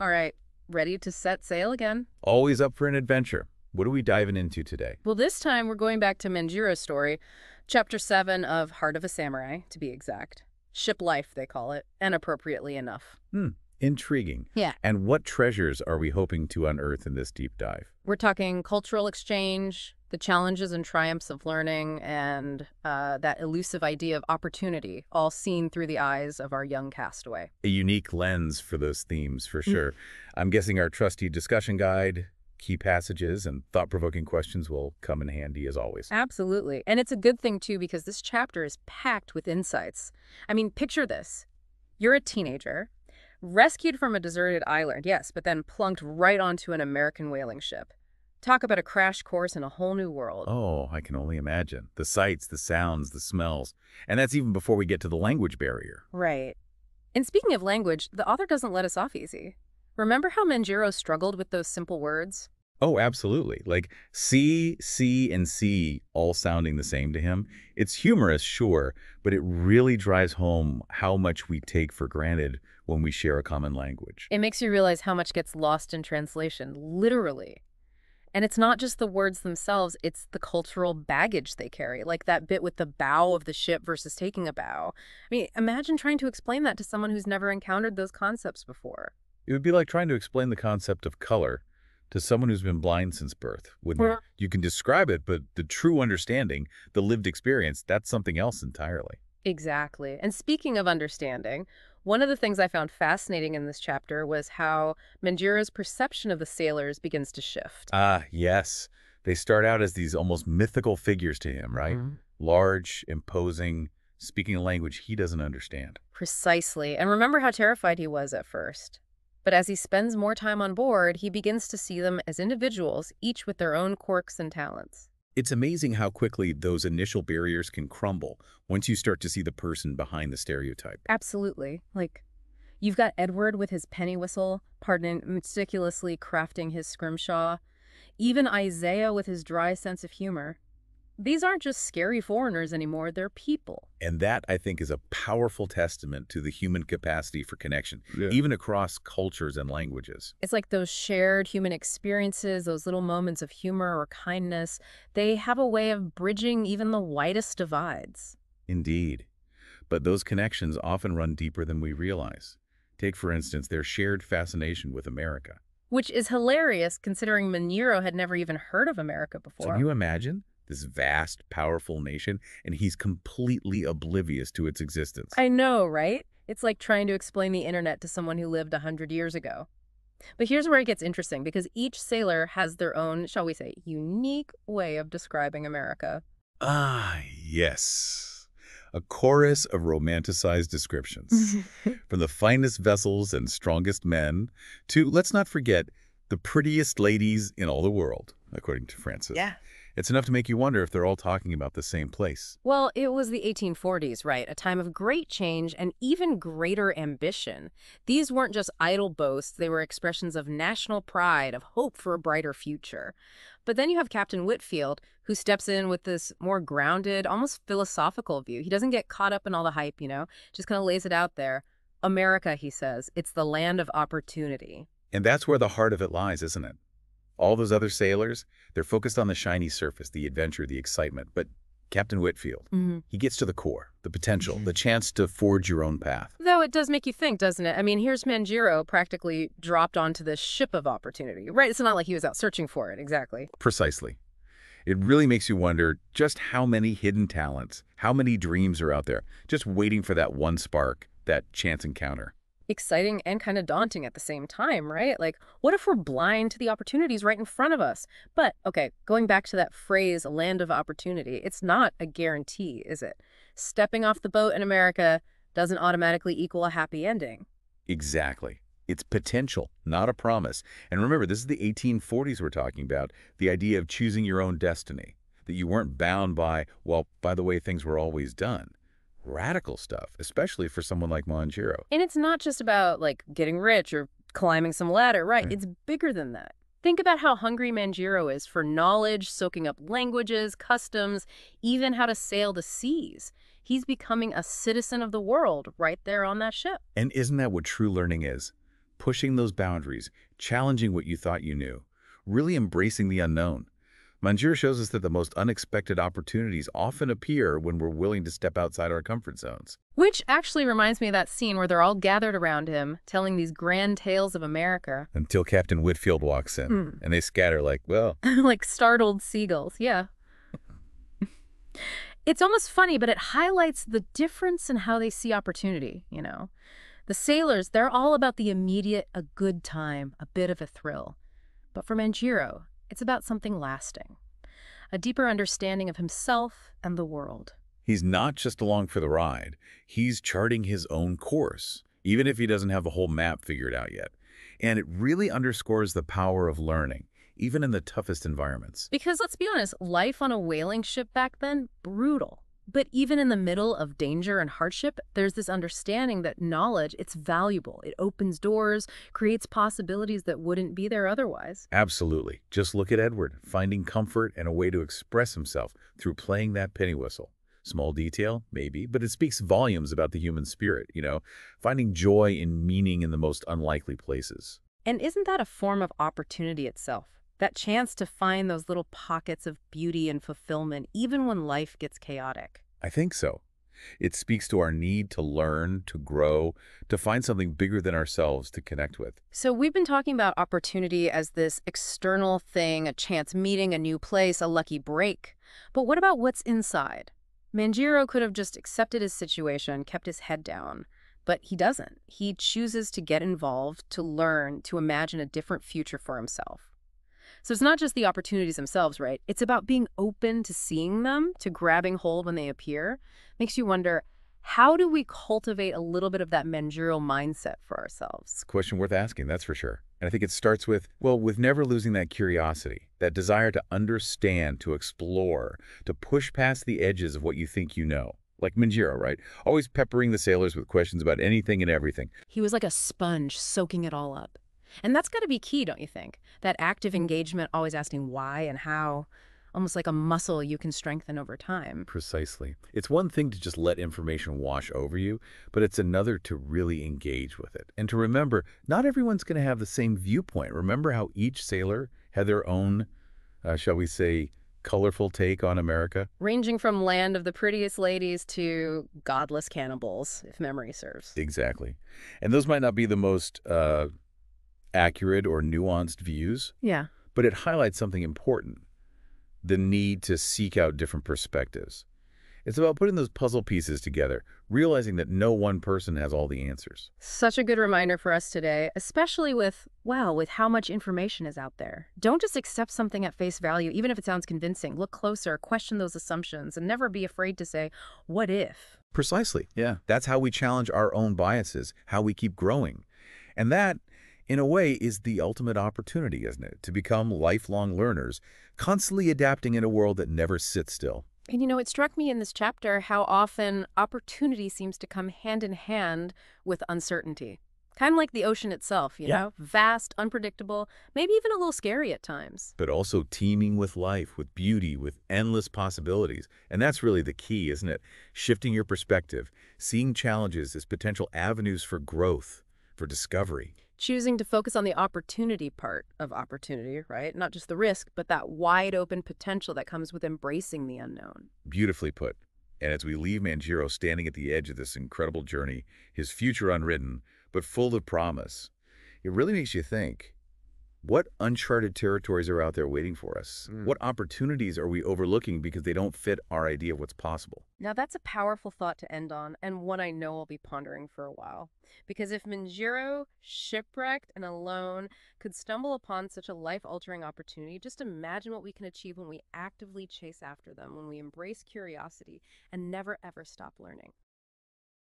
All right, ready to set sail again? Always up for an adventure. What are we diving into today? Well, this time we're going back to Manjiro's story, chapter 7 of Heart of a Samurai, to be exact. Ship life, they call it, and appropriately enough. Hmm, intriguing. Yeah. And what treasures are we hoping to unearth in this deep dive? We're talking cultural exchange, the challenges and triumphs of learning, and uh, that elusive idea of opportunity, all seen through the eyes of our young castaway. A unique lens for those themes, for Mm. sure. I'm guessing our trusty discussion guide, key passages, and thought-provoking questions will come in handy as always. Absolutely. And it's a good thing, too, because this chapter is packed with insights. I mean, picture this. You're a teenager, rescued from a deserted island, yes, but then plunked right onto an American whaling ship. Talk about a crash course in a whole new world. Oh, I can only imagine. The sights, the sounds, the smells. And that's even before we get to the language barrier. Right. And speaking of language, the author doesn't let us off easy. Remember how Manjiro struggled with those simple words? Oh, absolutely. Like C, C, and C all sounding the same to him. It's humorous, sure, but it really drives home how much we take for granted when we share a common language. It makes you realize how much gets lost in translation, literally. And it's not just the words themselves, it's the cultural baggage they carry, like that bit with the bow of the ship versus taking a bow. I mean, imagine trying to explain that to someone who's never encountered those concepts before. It would be like trying to explain the concept of color to someone who's been blind since birth. Wouldn't it? Well- You can describe it, but the true understanding, the lived experience, that's something else entirely. Exactly. And speaking of understanding, one of the things I found fascinating in this chapter was how Manjiro's perception of the sailors begins to shift. Ah, yes. They start out as these almost mythical figures to him, right? Mhm. Large, imposing, speaking a language he doesn't understand. Precisely. And remember how terrified he was at first. But as he spends more time on board, he begins to see them as individuals, each with their own quirks and talents. It's amazing how quickly those initial barriers can crumble once you start to see the person behind the stereotype. Absolutely. Like, you've got Edward with his penny whistle, pardon, meticulously crafting his scrimshaw. Even Isaiah with his dry sense of humor. These aren't just scary foreigners anymore, they're people. And that, I think, is a powerful testament to the human capacity for connection, even across cultures and languages. It's like those shared human experiences, those little moments of humor or kindness, they have a way of bridging even the widest divides. Indeed. But those connections often run deeper than we realize. Take, for instance, their shared fascination with America. Which is hilarious considering Manjiro had never even heard of America before. Can you imagine? This vast, powerful nation, and he's completely oblivious to its existence. I know, right? It's like trying to explain the internet to someone who lived a hundred years ago. But here's where it gets interesting because each sailor has their own, shall we say, unique way of describing America. Ah, yes. A chorus of romanticized descriptions. From the finest vessels and strongest men to, let's not forget, the prettiest ladies in all the world, according to Francis. It's enough to make you wonder if they're all talking about the same place. Well, it was the 1840s, right? A time of great change and even greater ambition. These weren't just idle boasts, they were expressions of national pride, of hope for a brighter future. But then you have Captain Whitfield, who steps in with this more grounded, almost philosophical view. He doesn't get caught up in all the hype, you know, just kind of lays it out there. America, he says, it's the land of opportunity. And that's where the heart of it lies, isn't it? All those other sailors, they're focused on the shiny surface, the adventure, the excitement. But Captain Whitfield, Mm-hmm. he gets to the core, the potential, the chance to forge your own path. Though it does make you think, doesn't it? I mean, here's Manjiro practically dropped onto this ship of opportunity, right? It's not like he was out searching for it, exactly. Precisely. It really makes you wonder just how many hidden talents, how many dreams are out there, just waiting for that one spark, that chance encounter. Exciting and kind of daunting at the same time, right? Like, what if we're blind to the opportunities right in front of us? But, okay, going back to that phrase, land of opportunity, it's not a guarantee, is it? Stepping off the boat in America doesn't automatically equal a happy ending. Exactly. It's potential, not a promise. And remember, this is the 1840s we're talking about, the idea of choosing your own destiny, that you weren't bound by, well, by the way things were always done. Radical stuff, especially for someone like Manjiro. And it's not just about, like, getting rich or climbing some ladder, right? Right. It's bigger than that. Think about how hungry Manjiro is for knowledge, soaking up languages, customs, even how to sail the seas. He's becoming a citizen of the world right there on that ship. And isn't that what true learning is? pushing those boundaries, challenging what you thought you knew, really embracing the unknown. Manjiro shows us that the most unexpected opportunities often appear when we're willing to step outside our comfort zones. Which actually reminds me of that scene where they're all gathered around him, telling these grand tales of America. Until Captain Whitfield walks in, Hmm. and they scatter like, well, like startled seagulls, yeah. it's almost funny, but it highlights the difference in how they see opportunity, you know. The sailors, they're all about the immediate, a good time, a bit of a thrill. But for Manjiro, it's about something lasting. A deeper understanding of himself and the world. he's not just along for the ride. He's charting his own course, even if he doesn't have the whole map figured out yet. And it really underscores the power of learning, even in the toughest environments. Because let's be honest, life on a whaling ship back then, brutal. But even in the middle of danger and hardship, there's this understanding that knowledge, it's valuable. It opens doors, creates possibilities that wouldn't be there otherwise. Absolutely. Just look at Edward, finding comfort and a way to express himself through playing that penny whistle. Small detail, maybe, but it speaks volumes about the human spirit, you know, finding joy and meaning in the most unlikely places. And isn't that a form of opportunity itself? That chance to find those little pockets of beauty and fulfillment, even when life gets chaotic. I think so. It speaks to our need to learn, to grow, to find something bigger than ourselves to connect with. So we've been talking about opportunity as this external thing, a chance meeting, a new place, a lucky break. But what about what's inside? Manjiro could have just accepted his situation, kept his head down. But he doesn't. He chooses to get involved, to learn, to imagine a different future for himself. So it's not just the opportunities themselves, right? It's about being open to seeing them, to grabbing hold when they appear. Makes you wonder, how do we cultivate a little bit of that Manjiro mindset for ourselves? It's a question worth asking, that's for sure. And I think it starts with, well, with never losing that curiosity, that desire to understand, to explore, to push past the edges of what you think you know. Like Manjiro, right? Always peppering the sailors with questions about anything and everything. He was like a sponge soaking it all up. And that's got to be key, don't you think? That active engagement, always asking why and how, almost like a muscle you can strengthen over time. Precisely. It's one thing to just let information wash over you, but it's another to really engage with it. And to remember, not everyone's going to have the same viewpoint. Remember how each sailor had their own, uh, shall we say, colorful take on America? Ranging from land of the prettiest ladies to godless cannibals, if memory serves. Exactly. And those might not be the most uh, accurate or nuanced views, Yeah. but it highlights something important the need to seek out different perspectives. It's about putting those puzzle pieces together, realizing that no one person has all the answers. Such a good reminder for us today, especially with, well, with how much information is out there. Don't just accept something at face value, even if it sounds convincing. Look closer, question those assumptions, and never be afraid to say, what if? Precisely. Yeah. That's how we challenge our own biases, how we keep growing. And that, in a way, is the ultimate opportunity, isn't it? To become lifelong learners, constantly adapting in a world that never sits still. And you know, it struck me in this chapter how often opportunity seems to come hand in hand with uncertainty. Kind of like the ocean itself, you Yeah. know? Vast, unpredictable, maybe even a little scary at times. But also teeming with life, with beauty, with endless possibilities. And that's really the key, isn't it? Shifting your perspective, seeing challenges as potential avenues for growth, for discovery. Choosing to focus on the opportunity part of opportunity, right? Not just the risk, but that wide open potential that comes with embracing the unknown. Beautifully put. And as we leave Manjiro standing at the edge of this incredible journey, his future unwritten, but full of promise, it really makes you think, what uncharted territories are out there waiting for us? Mm. What opportunities are we overlooking because they don't fit our idea of what's possible? Now, that's a powerful thought to end on, and one I know I'll be pondering for a while. Because if Manjiro, shipwrecked and alone, could stumble upon such a life altering opportunity, just imagine what we can achieve when we actively chase after them, when we embrace curiosity and never ever stop learning.